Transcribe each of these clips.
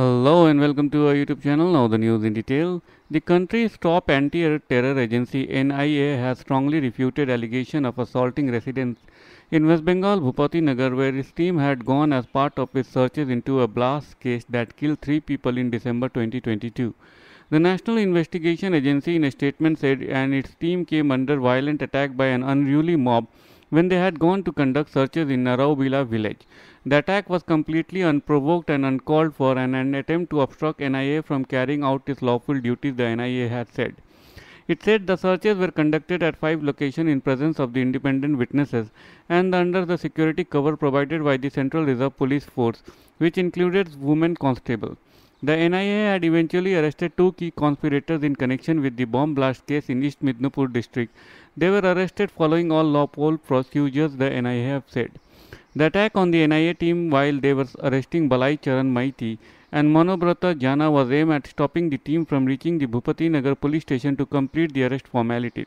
Hello and welcome to our YouTube channel. Now the news in detail. The country's top anti-terror agency NIA has strongly refuted allegation of assaulting residents in West Bengal, Bhupati Nagar, where its team had gone as part of its searches into a blast case that killed three people in December 2022. The National Investigation Agency in a statement said and its team came under violent attack by an unruly mob when they had gone to conduct searches in Naruabila village. The attack was completely unprovoked and uncalled for and an attempt to obstruct NIA from carrying out its lawful duties, the NIA had said. It said the searches were conducted at five locations in presence of the independent witnesses and under the security cover provided by the Central Reserve Police Force, which included women constable. The NIA had eventually arrested two key conspirators in connection with the bomb blast case in East Midnapur district. They were arrested following all lawful procedures, the NIA have said. The attack on the NIA team while they were arresting Balai Charan Maiti and Manobrata Jana was aimed at stopping the team from reaching the Bhupati Nagar police station to complete the arrest formalities.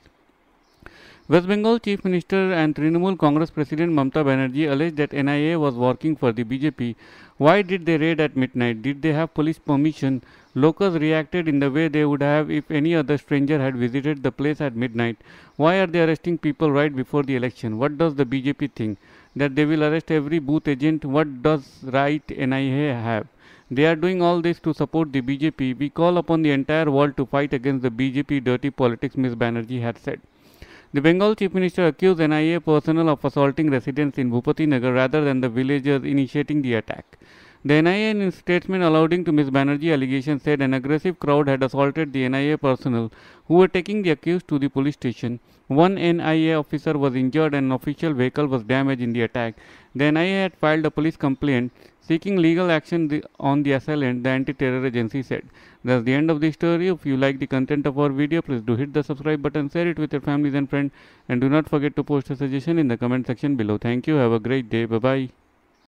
West Bengal Chief Minister and Trinamool Congress President Mamta Banerjee alleged that NIA was working for the BJP. Why did they raid at midnight? Did they have police permission? Locals reacted in the way they would have if any other stranger had visited the place at midnight. Why are they arresting people right before the election? What does the BJP think? That they will arrest every booth agent? What does right NIA have? They are doing all this to support the BJP. We call upon the entire world to fight against the BJP dirty politics, Ms. Banerjee had said. The Bengal Chief Minister accused NIA personnel of assaulting residents in Bhupati Nagar rather than the villagers initiating the attack. The NIA in a statement alluding to Ms. Banerjee allegation said an aggressive crowd had assaulted the NIA personnel who were taking the accused to the police station. One NIA officer was injured and an official vehicle was damaged in the attack. The NIA had filed a police complaint seeking legal action on the assailant, the anti-terror agency said. That's the end of the story. If you like the content of our video, please do hit the subscribe button, share it with your families and friends, and do not forget to post a suggestion in the comment section below. Thank you. Have a great day. Bye-bye.